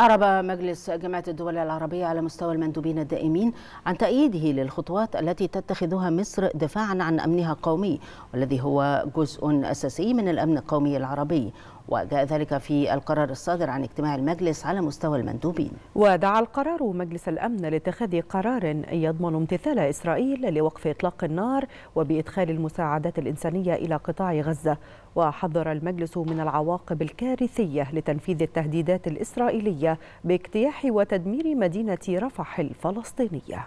أعرب مجلس جامعة الدول العربية على مستوى المندوبين الدائمين عن تأييده للخطوات التي تتخذها مصر دفاعا عن أمنها القومي والذي هو جزء أساسي من الأمن القومي العربي. وجاء ذلك في القرار الصادر عن اجتماع المجلس على مستوى المندوبين. ودعا القرار مجلس الأمن لاتخاذ قرار يضمن امتثال إسرائيل لوقف إطلاق النار وبإدخال المساعدات الإنسانية إلى قطاع غزة. وحذر المجلس من العواقب الكارثية لتنفيذ التهديدات الإسرائيلية باجتياح وتدمير مدينة رفح الفلسطينية.